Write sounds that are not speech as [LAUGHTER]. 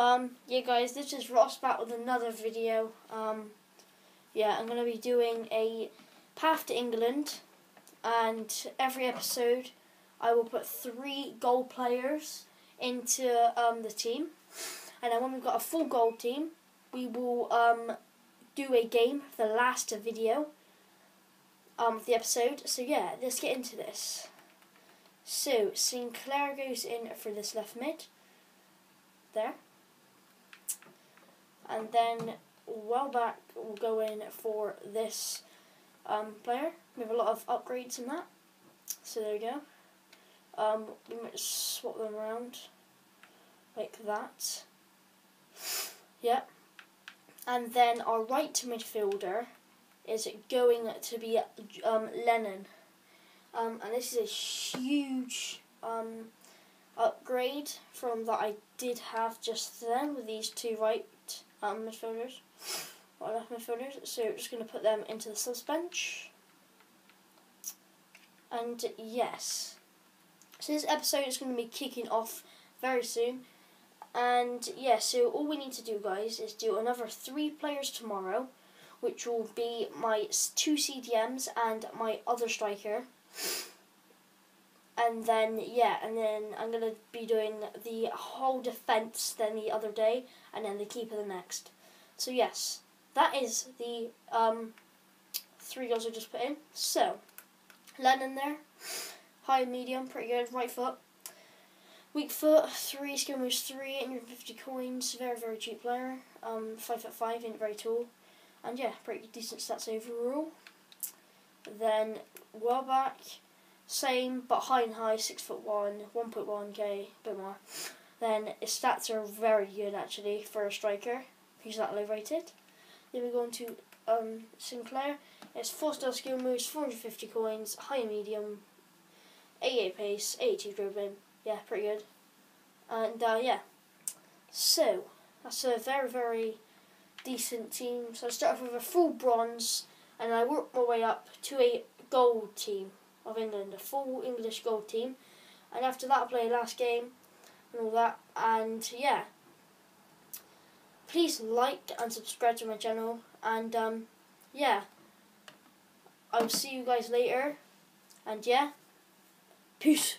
Um, yeah, guys, this is Ross back with another video. Um, yeah, I'm going to be doing a path to England, and every episode I will put three gold players into um, the team, and then when we've got a full gold team, we will um, do a game for the last video um, of the episode. So yeah, let's get into this. So Sinclair goes in for this left mid. There. And then Welbeck will go in for this um, player. We have a lot of upgrades in that. So there we go. Um, we might swap them around like that. [SIGHS] Yep. And then our right midfielder is going to be um, Lennon. Um, and this is a huge um, upgrade from that I did have just then with these two right um, midfielders, or left midfielders. So we're just going to put them into the subs bench. And yes, so this episode is going to be kicking off very soon. And yeah, so all we need to do, guys, is do another three players tomorrow, which will be my two CDMs and my other striker and then yeah, and then I'm gonna be doing the whole defense then the other day, and then the keeper the next. So yes, that is the um, three golds I just put in. So Lennon there, high medium, pretty good. Right foot, weak foot, three skill moves, three, 850 coins. Very very cheap player. Um, five foot five, ain't very tall, and yeah, pretty decent stats overall. Then Welbeck same, but high and high, six foot one, one point one k, bit more. Then his stats are very good actually for a striker. He's that low rated. Then we go on to um, Sinclair. It's four star skill moves, 450 coins, high and medium, 88 pace, 82 dribbling. Yeah, pretty good. And uh, yeah, so that's a very very decent team. So I start off with a full bronze, and I work my way up to a gold team of England, a full English gold team. And after that, I last game and all that. And yeah, please like and subscribe to my channel. And um, yeah, I'll see you guys later. And yeah, peace.